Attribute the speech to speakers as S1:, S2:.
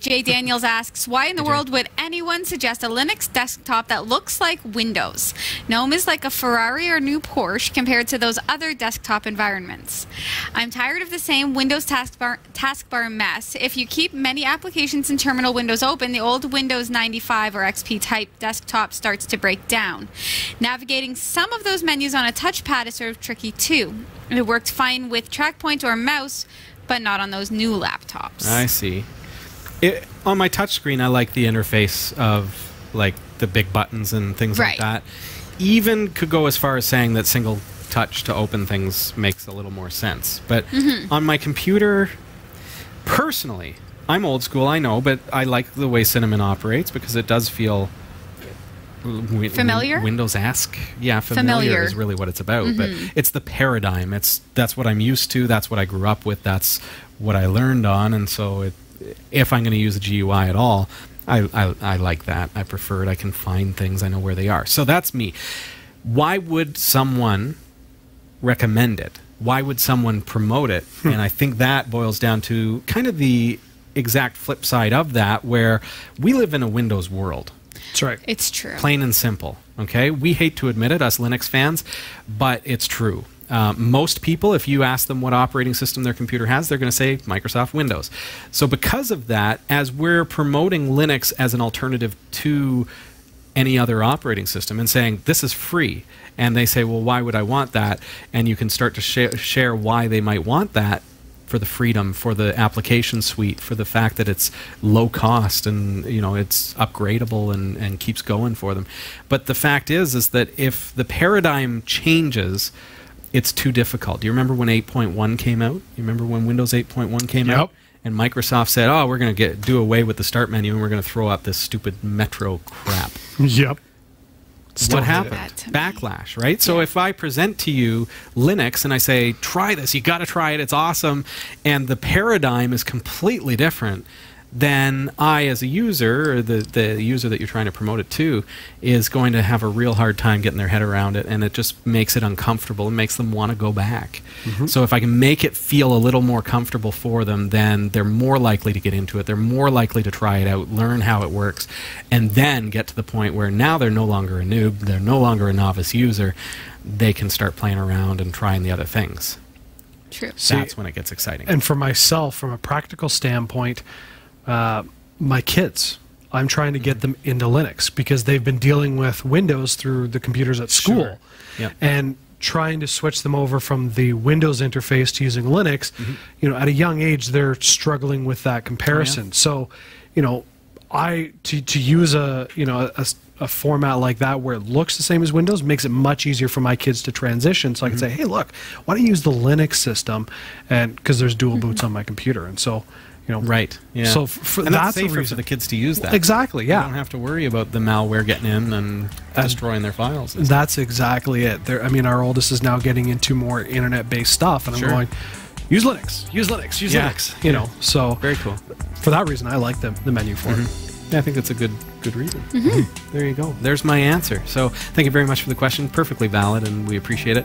S1: Jay Daniels asks, why in the world would anyone suggest a Linux desktop that looks like Windows? GNOME is like a Ferrari or new Porsche compared to those other desktop environments. I'm tired of the same Windows taskbar, taskbar mess. If you keep many applications and terminal windows open, the old Windows 95 or XP type desktop starts to break down. Navigating some of those menus on a touchpad is sort of tricky too. It worked fine with trackpoint or mouse, but not on those new laptops.
S2: I see. It, on my touchscreen, I like the interface of like the big buttons and things
S1: Right.
S2: like that. Even could go as far as saying that single touch to open things makes a little more sense. But
S1: Mm-hmm.
S2: on my computer, personally, I'm old school, I know, but I like the way Cinnamon operates because it does feel wi-
S1: Familiar?
S2: Windows esque. Yeah, familiar,
S1: Familiar.
S2: is really what it's about. But it's the paradigm. It's that's what I'm used to. That's what I grew up with. That's what I learned on. And so, it, if I'm going to use a GUI at all, I, I I like that. I prefer it. I can find things. I know where they are. So that's me. Why would someone recommend it? Why would someone promote it? Hmm. and I think that boils down to kind of the exact flip side of that, where we live in a Windows world
S3: That's right.
S1: It's true.
S2: plain and simple. Okay, we hate to admit it, us Linux fans, but it's true. Uh, most people, if you ask them what operating system their computer has, they're going to say Microsoft Windows. So, because of that, as we're promoting Linux as an alternative to any other operating system and saying this is free, and they say, well, why would I want that? And you can start to share, share why they might want that for the freedom, for the application suite, for the fact that it's low cost and you know it's upgradable and, and keeps going for them. But the fact is, is that if the paradigm changes, it's too difficult. Do you remember when 8.1 came out? You remember when Windows 8.1 came
S3: Yep.
S2: out? And Microsoft said, "Oh, we're going to get do away with the start menu and we're going to throw up this stupid Metro crap."
S3: Yep. Still
S2: what happened?
S1: that to me.
S2: Backlash, right? So if I present to you Linux and I say, try this, you got to try it, it's awesome, and the paradigm is completely different, then I, as a user, or the, the user that you're trying to promote it to, is going to have a real hard time getting their head around it, and it just makes it uncomfortable and makes them want to go back. Mm-hmm. So if I can make it feel a little more comfortable for them, then they're more likely to get into it. They're more likely to try it out, learn how it works, and then get to the point where now they're no longer a noob, they're no longer a novice user. They can start playing around and trying the other things.
S1: True.
S3: See,
S2: That's when it gets exciting.
S3: And for myself, from a practical standpoint, uh, my kids, I'm trying to get mm-hmm. them into Linux because they've been dealing with Windows through the computers at school.
S2: Sure. Yep.
S3: And trying to switch them over from the Windows interface to using Linux, mm-hmm. you know, at a young age, they're struggling with that comparison. So, you know, I to, to use a you know a, a format like that where it looks the same as Windows makes it much easier for my kids to transition. So I can mm-hmm. say, hey, look, why don't you use the Linux system? And because there's dual boots on my computer, and so you know,
S2: Right. Yeah.
S3: So for,
S2: and that's,
S3: that's the
S2: safer for the kids to use that.
S3: Exactly. Yeah.
S2: You
S3: Yeah.
S2: don't have to worry about the malware getting in and destroying their files. and stuff.
S3: That's exactly it. There, I mean, our oldest is now getting into more internet-based stuff, and
S2: Sure.
S3: I'm going, use Linux, use Linux, use
S2: Yeah.
S3: Linux. You know, so
S2: Very cool.
S3: for that reason, I like the the menu for it. Mm-hmm.
S2: Yeah, I think that's a good good reason. Mm-hmm. Mm-hmm. There you go. There's my answer. So thank you very much for the question. Perfectly valid, and we appreciate it.